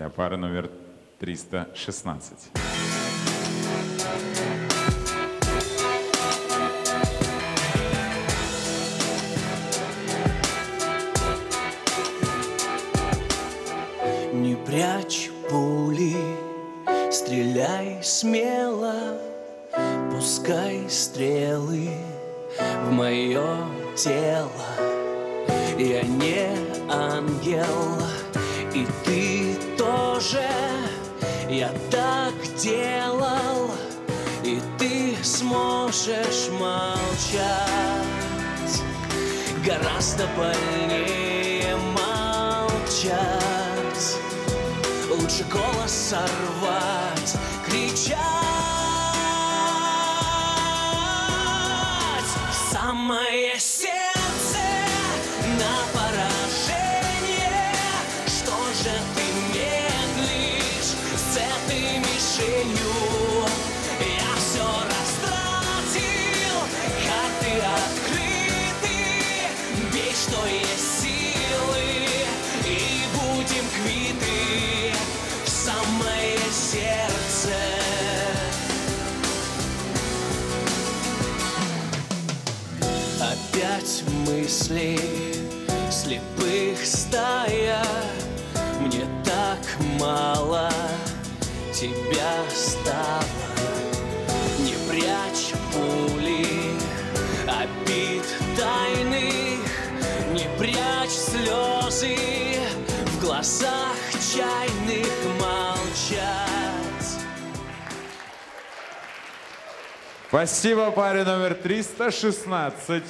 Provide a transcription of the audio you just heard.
для пары номер 316. Не прячь пули, стреляй смело, пускай стрелы в мое тело. Я не ангел, Я так делал, и ты сможешь молчать. Гораздо больнее молчать. Лучше голос сорвать, кричать самое сердце мишенью? Я все растратил, карты открыты, бей, что есть силы, и будем квиты в самое сердце. Опять мысли слепых стая тебя стало Не прячь пули обид тайных Не прячь слезы в глазах чайных молчать Спасибо паре номер 316.